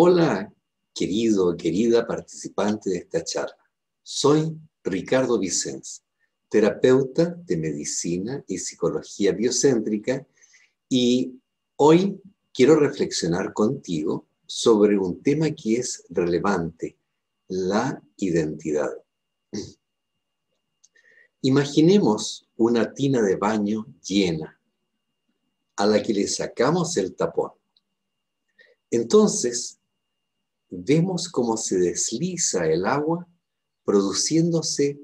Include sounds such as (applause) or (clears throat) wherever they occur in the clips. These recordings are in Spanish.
Hola, querido, querida participante de esta charla. Soy Ricardo Vicens, terapeuta de medicina y psicología biocéntrica y hoy quiero reflexionar contigo sobre un tema que es relevante, la identidad. Imaginemos una tina de baño llena a la que le sacamos el tapón. Entonces, vemos cómo se desliza el agua produciéndose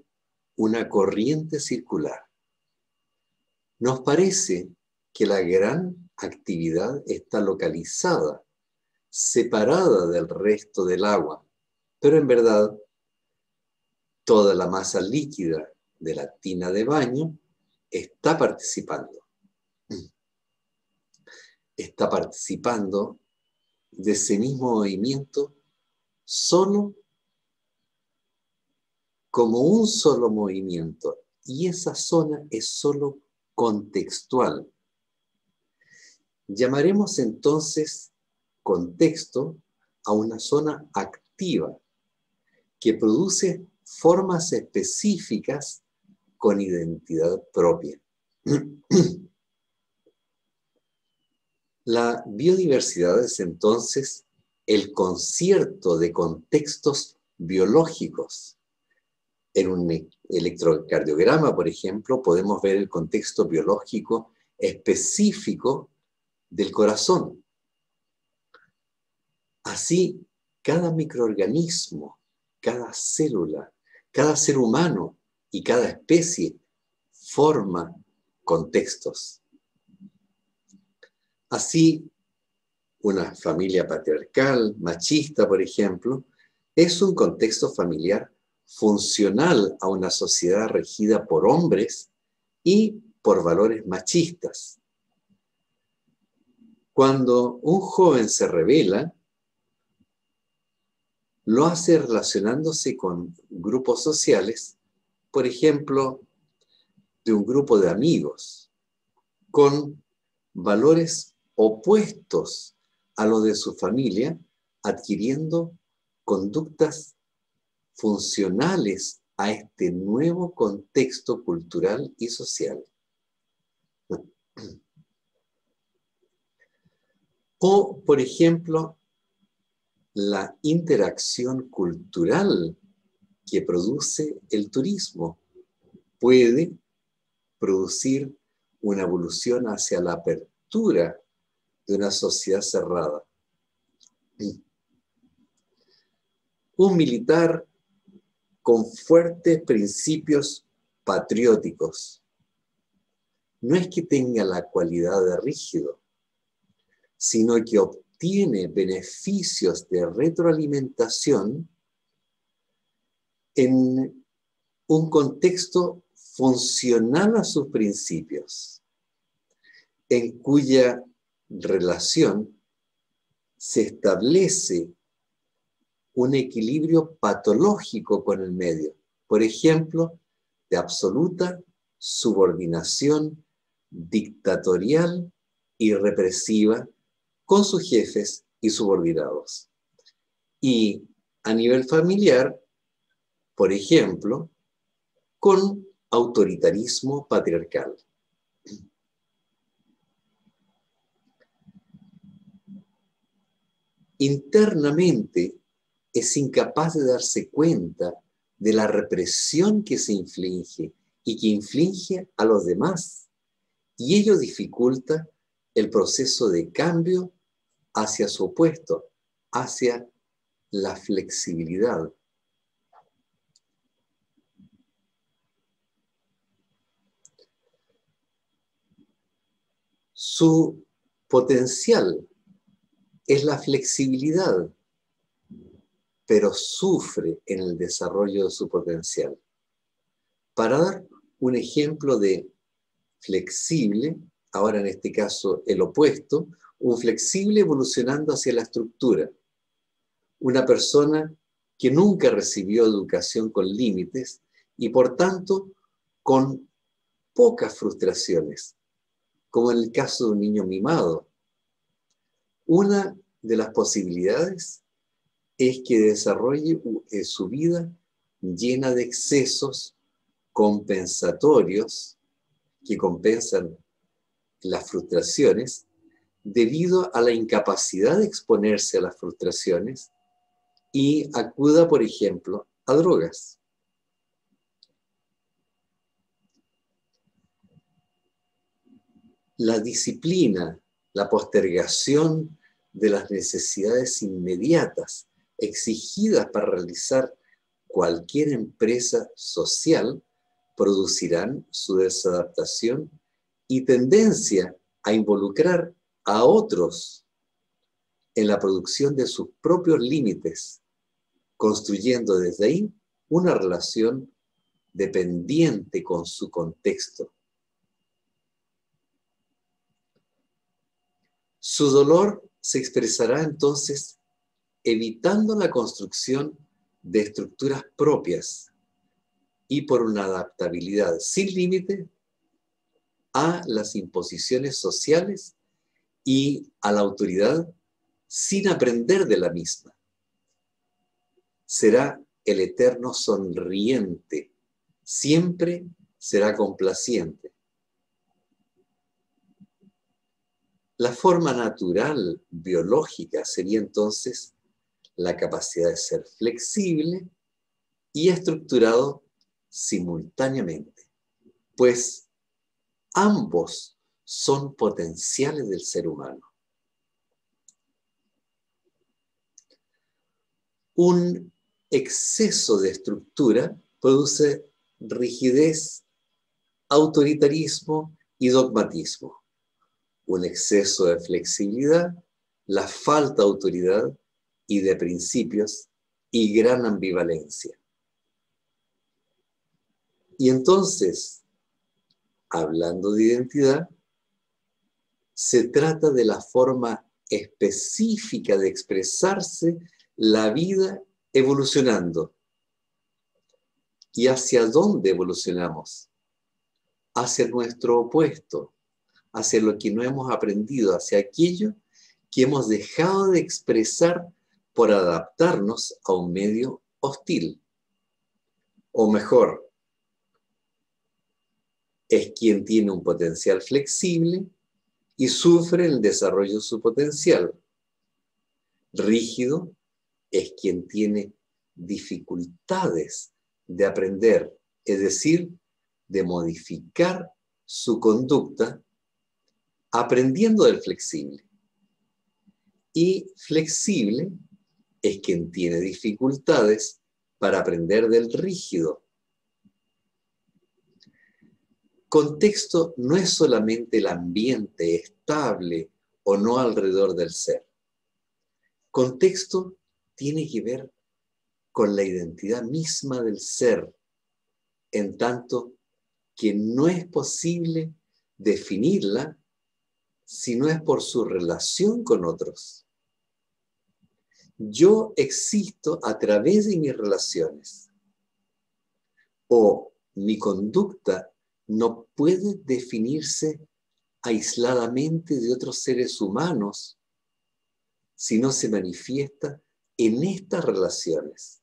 una corriente circular. Nos parece que la gran actividad está localizada, separada del resto del agua, pero en verdad toda la masa líquida de la tina de baño está participando. Está participando de ese mismo movimiento solo como un solo movimiento. Y esa zona es solo contextual. Llamaremos entonces contexto a una zona activa que produce formas específicas con identidad propia. (clears throat) La biodiversidad es entonces el concierto de contextos biológicos. En un electrocardiograma, por ejemplo, podemos ver el contexto biológico específico del corazón. Así, cada microorganismo, cada célula, cada ser humano y cada especie forma contextos. Así, una familia patriarcal, machista, por ejemplo, es un contexto familiar funcional a una sociedad regida por hombres y por valores machistas. Cuando un joven se revela, lo hace relacionándose con grupos sociales, por ejemplo, de un grupo de amigos, con valores opuestos a los de su familia, adquiriendo conductas funcionales a este nuevo contexto cultural y social. O, por ejemplo, la interacción cultural que produce el turismo puede producir una evolución hacia la apertura de una sociedad cerrada. Un militar con fuertes principios patrióticos no es que tenga la cualidad de rígido, sino que obtiene beneficios de retroalimentación en un contexto funcional a sus principios, en cuya relación se establece un equilibrio patológico con el medio, por ejemplo, de absoluta subordinación dictatorial y represiva con sus jefes y subordinados. Y a nivel familiar, por ejemplo, con autoritarismo patriarcal. Internamente es incapaz de darse cuenta de la represión que se inflige y que inflige a los demás. Y ello dificulta el proceso de cambio hacia su opuesto, hacia la flexibilidad. Su potencial es la flexibilidad, pero sufre en el desarrollo de su potencial. Para dar un ejemplo de flexible, ahora en este caso el opuesto, un flexible evolucionando hacia la estructura. Una persona que nunca recibió educación con límites y por tanto con pocas frustraciones, como en el caso de un niño mimado, una de las posibilidades es que desarrolle eh, su vida llena de excesos compensatorios que compensan las frustraciones debido a la incapacidad de exponerse a las frustraciones y acuda, por ejemplo, a drogas. La disciplina, la postergación de las necesidades inmediatas exigidas para realizar cualquier empresa social producirán su desadaptación y tendencia a involucrar a otros en la producción de sus propios límites, construyendo desde ahí una relación dependiente con su contexto. Su dolor se expresará entonces evitando la construcción de estructuras propias y por una adaptabilidad sin límite a las imposiciones sociales y a la autoridad sin aprender de la misma. Será el eterno sonriente, siempre será complaciente. La forma natural, biológica, sería entonces la capacidad de ser flexible y estructurado simultáneamente, pues ambos son potenciales del ser humano. Un exceso de estructura produce rigidez, autoritarismo y dogmatismo. Un exceso de flexibilidad, la falta de autoridad y de principios y gran ambivalencia. Y entonces, hablando de identidad, se trata de la forma específica de expresarse la vida evolucionando. ¿Y hacia dónde evolucionamos? Hacia nuestro opuesto, hacia lo que no hemos aprendido, hacia aquello que hemos dejado de expresar por adaptarnos a un medio hostil. O mejor, es quien tiene un potencial flexible y sufre el desarrollo de su potencial. Rígido es quien tiene dificultades de aprender, es decir, de modificar su conducta aprendiendo del flexible. Y flexible es quien tiene dificultades para aprender del rígido. Contexto no es solamente el ambiente estable o no alrededor del ser. Contexto tiene que ver con la identidad misma del ser, en tanto que no es posible definirla si no es por su relación con otros yo existo a través de mis relaciones. O mi conducta no puede definirse aisladamente de otros seres humanos si no se manifiesta en estas relaciones.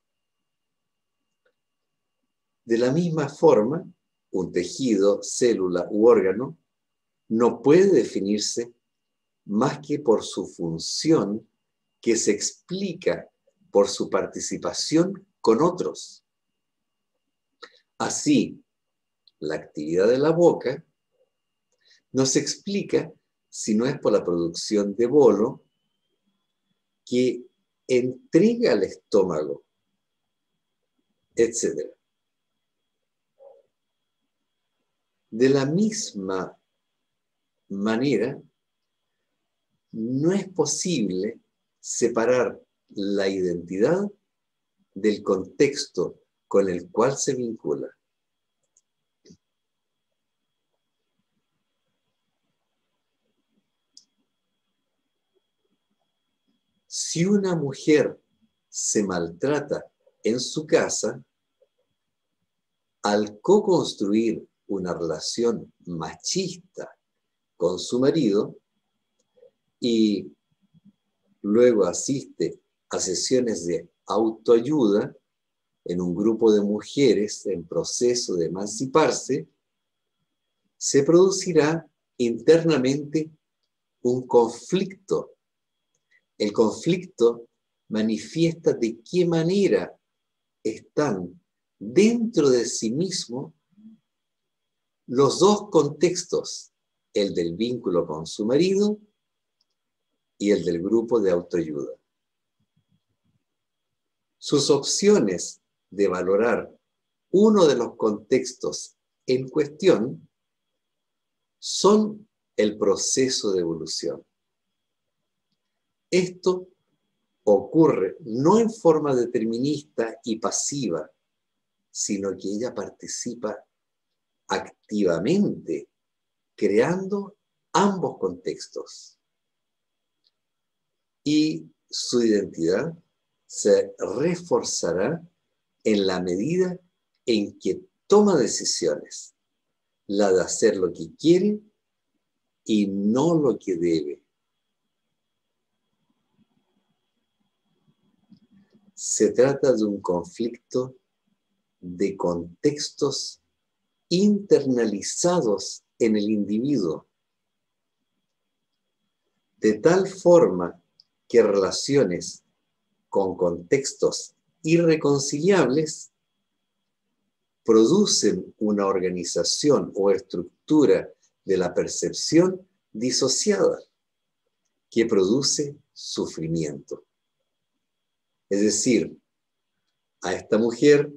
De la misma forma, un tejido, célula u órgano no puede definirse más que por su función que se explica por su participación con otros. Así, la actividad de la boca no se explica si no es por la producción de bolo que entrega al estómago, etc. De la misma manera, no es posible separar la identidad del contexto con el cual se vincula. Si una mujer se maltrata en su casa, al co-construir una relación machista con su marido y luego asiste a sesiones de autoayuda en un grupo de mujeres en proceso de emanciparse, se producirá internamente un conflicto. El conflicto manifiesta de qué manera están dentro de sí mismo los dos contextos, el del vínculo con su marido y el del grupo de autoayuda. Sus opciones de valorar uno de los contextos en cuestión son el proceso de evolución. Esto ocurre no en forma determinista y pasiva, sino que ella participa activamente, creando ambos contextos. Y su identidad se reforzará en la medida en que toma decisiones, la de hacer lo que quiere y no lo que debe. Se trata de un conflicto de contextos internalizados en el individuo, de tal forma que relaciones con contextos irreconciliables producen una organización o estructura de la percepción disociada que produce sufrimiento. Es decir, a esta mujer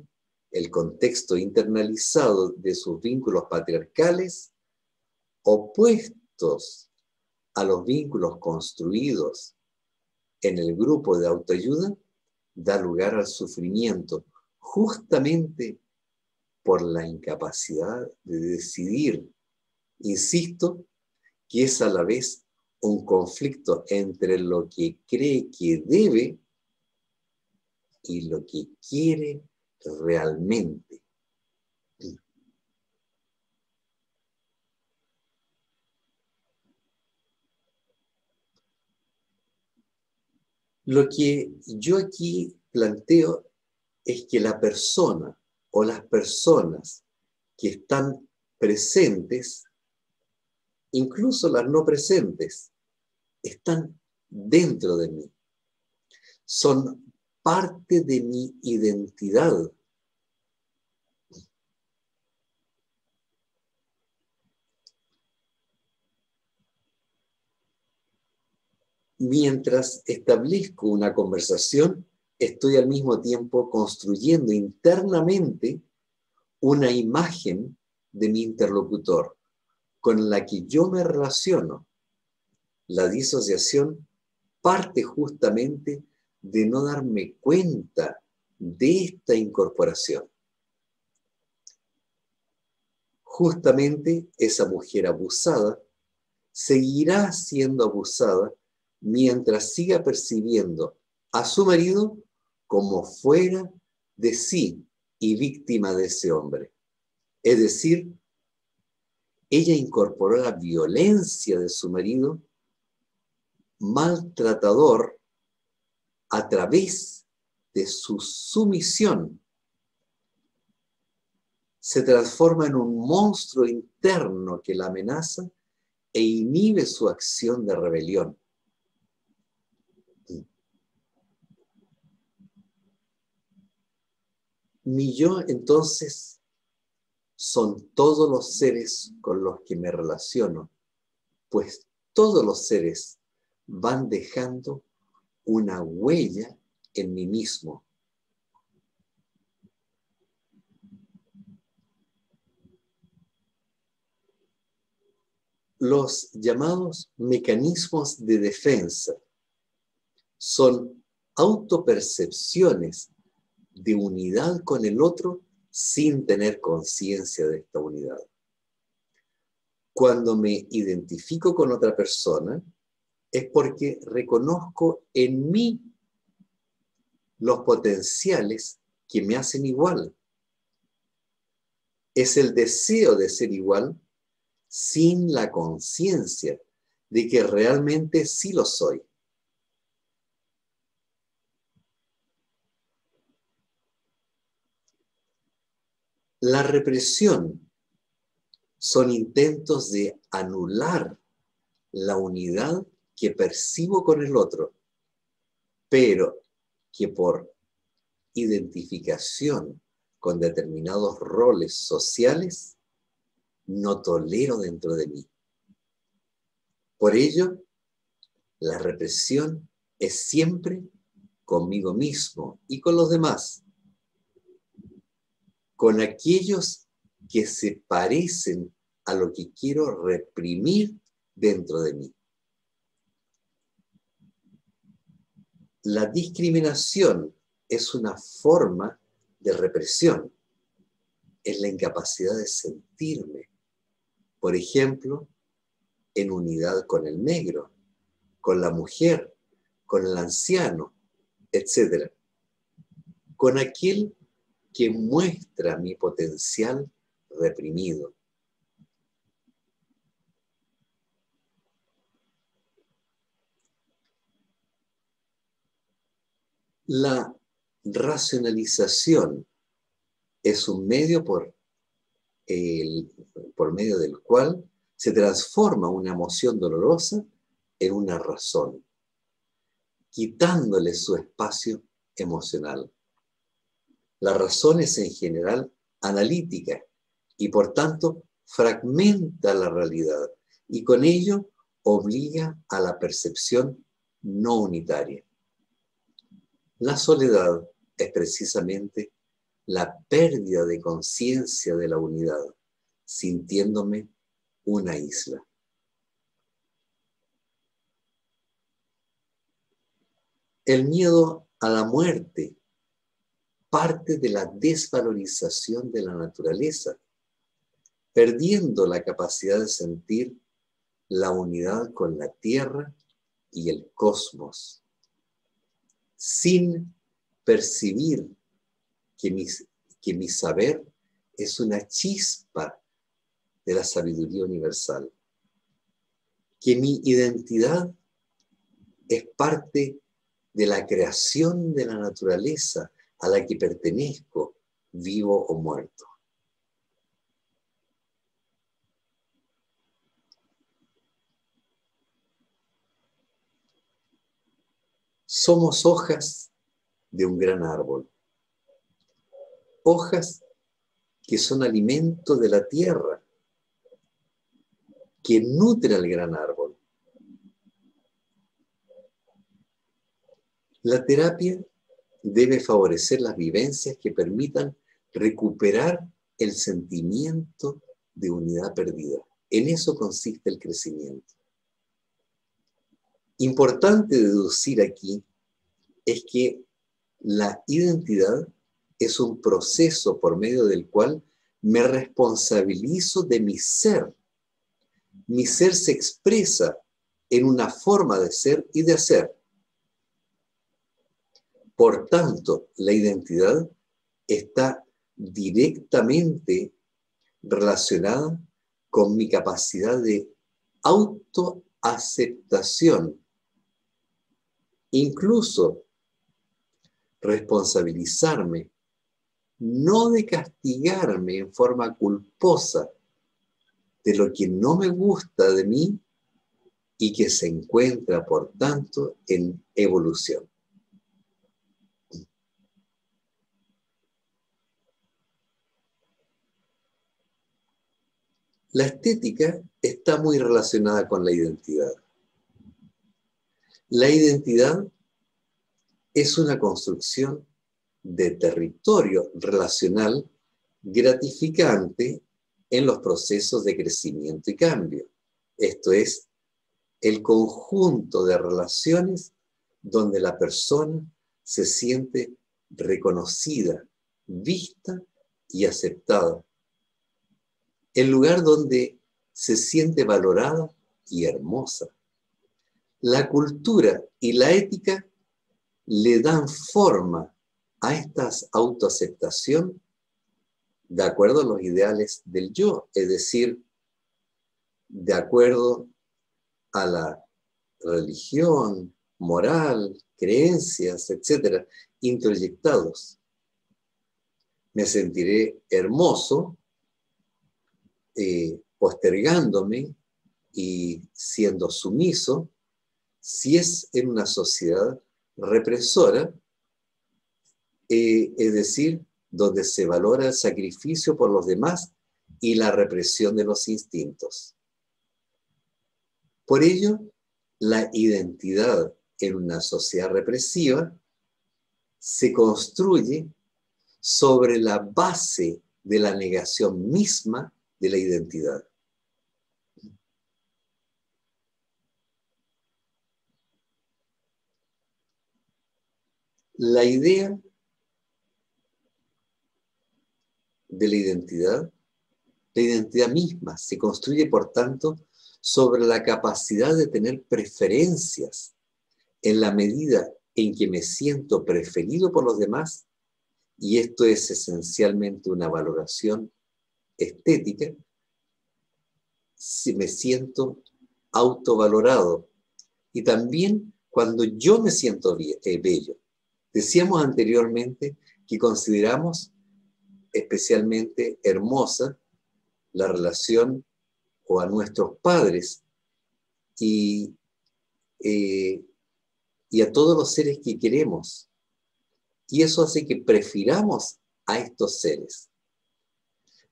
el contexto internalizado de sus vínculos patriarcales opuestos a los vínculos construidos en el grupo de autoayuda da lugar al sufrimiento justamente por la incapacidad de decidir. Insisto que es a la vez un conflicto entre lo que cree que debe y lo que quiere realmente. Lo que yo aquí planteo es que la persona o las personas que están presentes, incluso las no presentes, están dentro de mí. Son parte de mi identidad. Mientras establezco una conversación, estoy al mismo tiempo construyendo internamente una imagen de mi interlocutor con la que yo me relaciono. La disociación parte justamente de no darme cuenta de esta incorporación. Justamente esa mujer abusada seguirá siendo abusada mientras siga percibiendo a su marido como fuera de sí y víctima de ese hombre. Es decir, ella incorporó la violencia de su marido maltratador a través de su sumisión, se transforma en un monstruo interno que la amenaza e inhibe su acción de rebelión. Mi yo entonces son todos los seres con los que me relaciono, pues todos los seres van dejando una huella en mí mismo. Los llamados mecanismos de defensa son autopercepciones de unidad con el otro sin tener conciencia de esta unidad. Cuando me identifico con otra persona, es porque reconozco en mí los potenciales que me hacen igual. Es el deseo de ser igual sin la conciencia de que realmente sí lo soy. La represión son intentos de anular la unidad que percibo con el otro, pero que por identificación con determinados roles sociales no tolero dentro de mí. Por ello, la represión es siempre conmigo mismo y con los demás, con aquellos que se parecen a lo que quiero reprimir dentro de mí. La discriminación es una forma de represión, es la incapacidad de sentirme, por ejemplo, en unidad con el negro, con la mujer, con el anciano, etc. Con aquel que muestra mi potencial reprimido. La racionalización es un medio por, el, por medio del cual se transforma una emoción dolorosa en una razón, quitándole su espacio emocional. La razón es en general analítica y por tanto fragmenta la realidad y con ello obliga a la percepción no unitaria. La soledad es precisamente la pérdida de conciencia de la unidad, sintiéndome una isla. El miedo a la muerte parte de la desvalorización de la naturaleza, perdiendo la capacidad de sentir la unidad con la tierra y el cosmos sin percibir que mi, que mi saber es una chispa de la sabiduría universal, que mi identidad es parte de la creación de la naturaleza a la que pertenezco, vivo o muerto. Somos hojas de un gran árbol. Hojas que son alimento de la tierra, que nutre al gran árbol. La terapia debe favorecer las vivencias que permitan recuperar el sentimiento de unidad perdida. En eso consiste el crecimiento. Importante deducir aquí es que la identidad es un proceso por medio del cual me responsabilizo de mi ser. Mi ser se expresa en una forma de ser y de hacer. Por tanto, la identidad está directamente relacionada con mi capacidad de autoaceptación. Incluso responsabilizarme, no de castigarme en forma culposa de lo que no me gusta de mí y que se encuentra, por tanto, en evolución. La estética está muy relacionada con la identidad. La identidad es una construcción de territorio relacional gratificante en los procesos de crecimiento y cambio. Esto es, el conjunto de relaciones donde la persona se siente reconocida, vista y aceptada. El lugar donde se siente valorada y hermosa. La cultura y la ética le dan forma a esta autoaceptación de acuerdo a los ideales del yo, es decir, de acuerdo a la religión, moral, creencias, etcétera, introyectados. me sentiré hermoso eh, postergándome y siendo sumiso si es en una sociedad represora, eh, es decir, donde se valora el sacrificio por los demás y la represión de los instintos. Por ello, la identidad en una sociedad represiva se construye sobre la base de la negación misma de la identidad. La idea de la identidad, la identidad misma se construye, por tanto, sobre la capacidad de tener preferencias en la medida en que me siento preferido por los demás, y esto es esencialmente una valoración estética, si me siento autovalorado. Y también cuando yo me siento eh, bello. Decíamos anteriormente que consideramos especialmente hermosa la relación o a nuestros padres y, eh, y a todos los seres que queremos. Y eso hace que prefiramos a estos seres.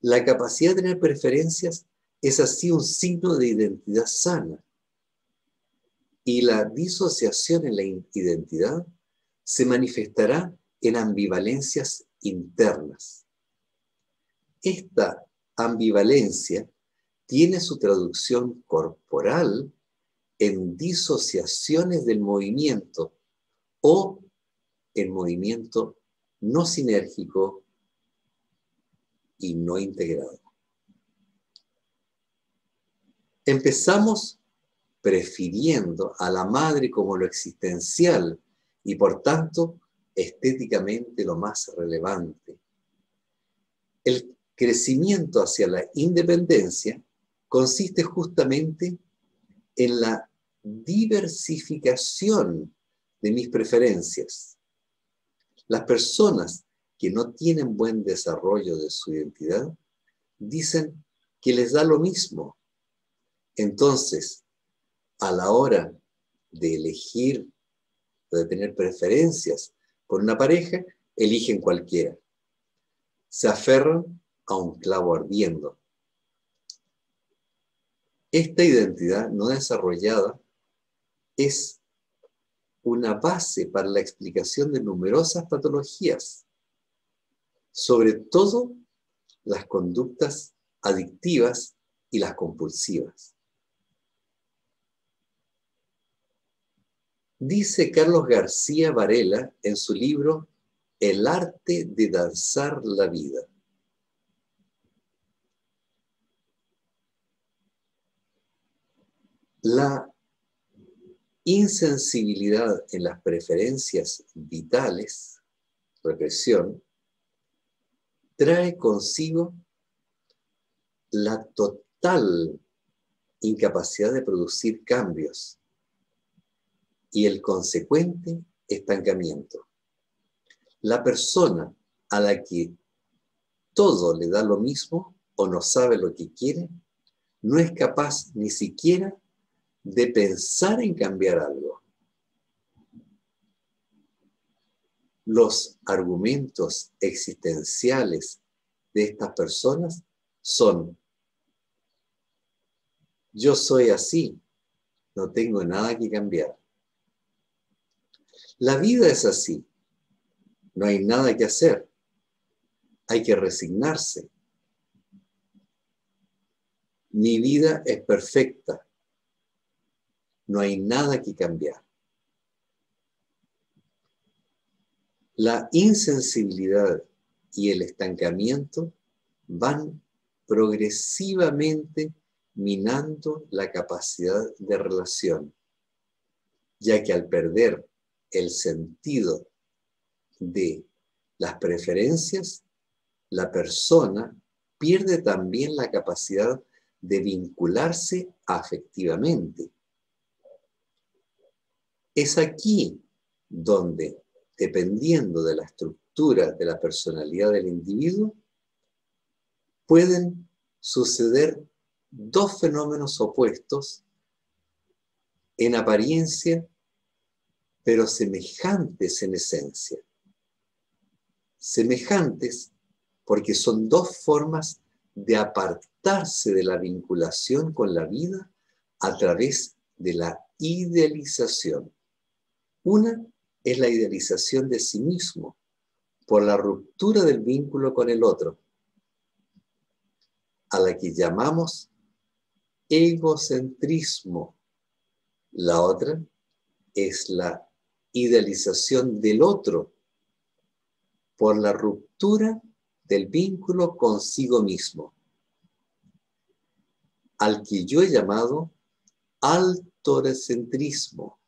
La capacidad de tener preferencias es así un signo de identidad sana. Y la disociación en la identidad se manifestará en ambivalencias internas. Esta ambivalencia tiene su traducción corporal en disociaciones del movimiento o en movimiento no sinérgico y no integrado. Empezamos prefiriendo a la madre como lo existencial y por tanto estéticamente lo más relevante. El crecimiento hacia la independencia consiste justamente en la diversificación de mis preferencias. Las personas que no tienen buen desarrollo de su identidad dicen que les da lo mismo. Entonces, a la hora de elegir o de tener preferencias por una pareja, eligen cualquiera. Se aferran a un clavo ardiendo. Esta identidad no desarrollada es una base para la explicación de numerosas patologías, sobre todo las conductas adictivas y las compulsivas. Dice Carlos García Varela en su libro El arte de danzar la vida. La insensibilidad en las preferencias vitales, represión, trae consigo la total incapacidad de producir cambios y el consecuente estancamiento. La persona a la que todo le da lo mismo o no sabe lo que quiere, no es capaz ni siquiera de pensar en cambiar algo. Los argumentos existenciales de estas personas son, yo soy así, no tengo nada que cambiar. La vida es así, no hay nada que hacer, hay que resignarse. Mi vida es perfecta, no hay nada que cambiar. La insensibilidad y el estancamiento van progresivamente minando la capacidad de relación, ya que al perder el sentido de las preferencias, la persona pierde también la capacidad de vincularse afectivamente. Es aquí donde dependiendo de la estructura de la personalidad del individuo, pueden suceder dos fenómenos opuestos en apariencia, pero semejantes en esencia. Semejantes porque son dos formas de apartarse de la vinculación con la vida a través de la idealización. Una es la idealización de sí mismo por la ruptura del vínculo con el otro, a la que llamamos egocentrismo. La otra es la idealización del otro por la ruptura del vínculo consigo mismo, al que yo he llamado alterocentrismo.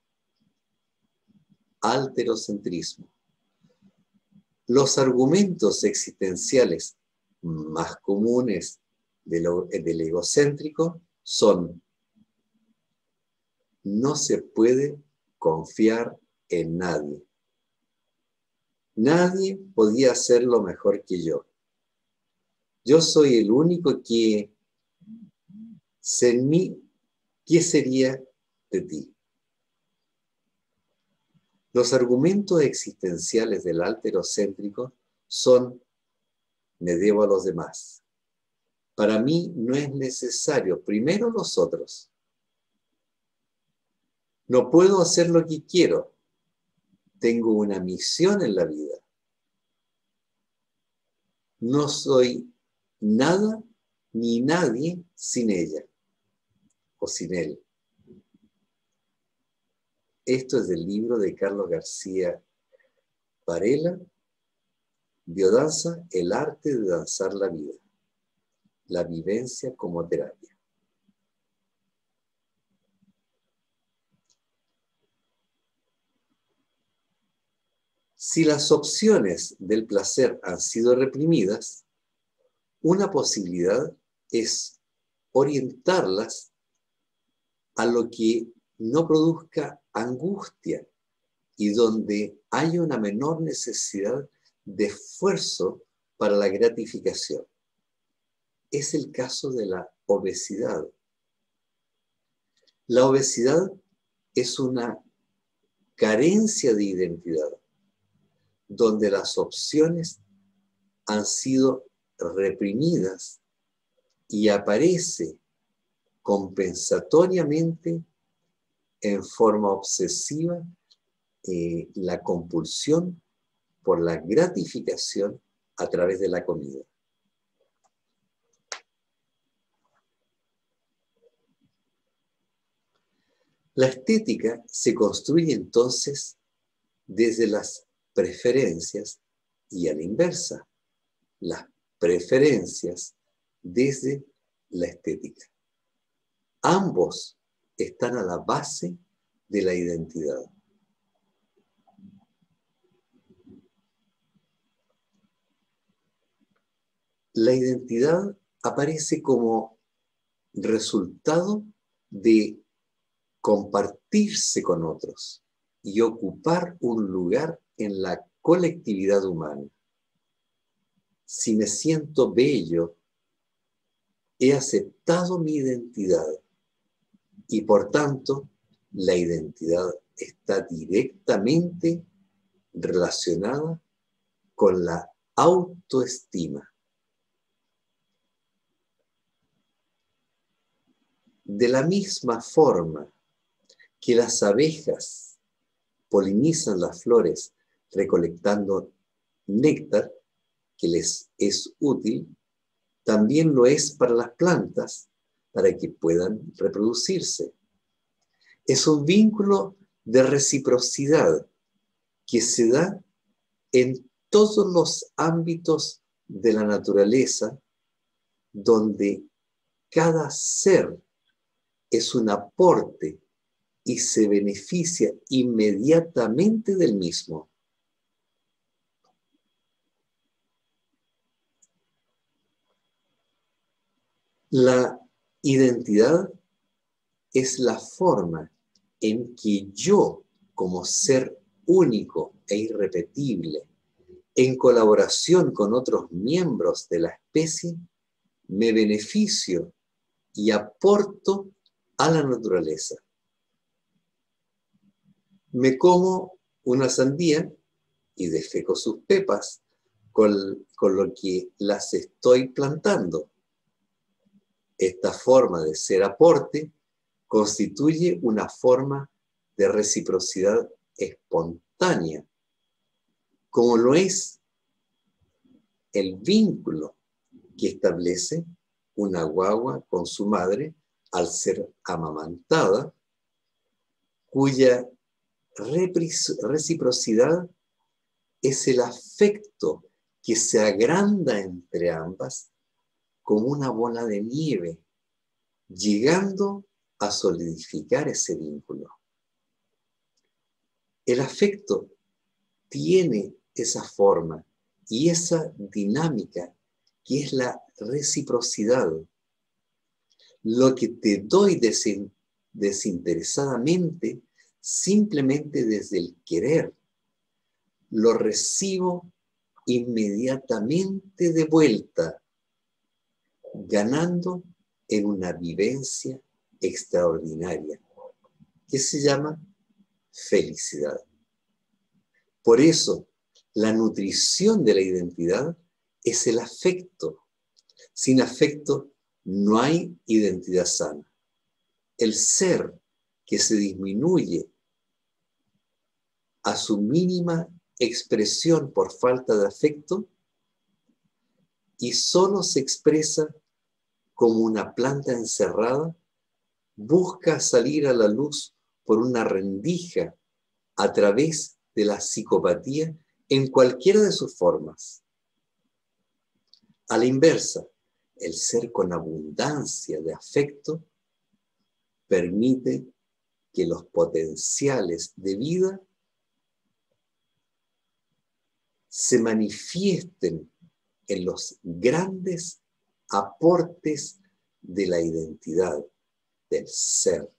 Alterocentrismo. Los argumentos existenciales más comunes del egocéntrico son no se puede confiar en nadie. Nadie podía hacerlo mejor que yo. Yo soy el único que, en mí, ¿qué sería de ti? Los argumentos existenciales del alterocéntrico son me debo a los demás. Para mí no es necesario, primero los otros. No puedo hacer lo que quiero. Tengo una misión en la vida. No soy nada ni nadie sin ella o sin él. Esto es del libro de Carlos García Varela, Biodanza, el arte de danzar la vida, la vivencia como terapia. Si las opciones del placer han sido reprimidas, una posibilidad es orientarlas a lo que no produzca angustia y donde haya una menor necesidad de esfuerzo para la gratificación. Es el caso de la obesidad. La obesidad es una carencia de identidad, donde las opciones han sido reprimidas y aparece compensatoriamente en forma obsesiva eh, la compulsión por la gratificación a través de la comida. La estética se construye entonces desde las preferencias y a la inversa, las preferencias desde la estética. Ambos están a la base de la identidad. La identidad aparece como resultado de compartirse con otros y ocupar un lugar en la colectividad humana. Si me siento bello, he aceptado mi identidad y por tanto la identidad está directamente relacionada con la autoestima. De la misma forma que las abejas polinizan las flores recolectando néctar que les es útil, también lo es para las plantas para que puedan reproducirse. Es un vínculo de reciprocidad que se da en todos los ámbitos de la naturaleza donde cada ser es un aporte y se beneficia inmediatamente del mismo. La identidad es la forma en que yo, como ser único e irrepetible, en colaboración con otros miembros de la especie, me beneficio y aporto a la naturaleza. Me como una sandía y defeco sus pepas con, con lo que las estoy plantando. Esta forma de ser aporte constituye una forma de reciprocidad espontánea, como lo es el vínculo que establece una guagua con su madre al ser amamantada, cuya reciprocidad es el afecto que se agranda entre ambas como una bola de nieve, llegando a solidificar ese vínculo. El afecto tiene esa forma y esa dinámica que es la reciprocidad. Lo que te doy desinteresadamente, simplemente desde el querer, lo recibo inmediatamente de vuelta ganando en una vivencia extraordinaria que se llama felicidad. Por eso, la nutrición de la identidad es el afecto. Sin afecto no hay identidad sana. El ser que se disminuye a su mínima expresión por falta de afecto y solo se expresa como una planta encerrada, busca salir a la luz por una rendija a través de la psicopatía en cualquiera de sus formas. A la inversa, el ser con abundancia de afecto permite que los potenciales de vida se manifiesten en los grandes aportes de la identidad del ser.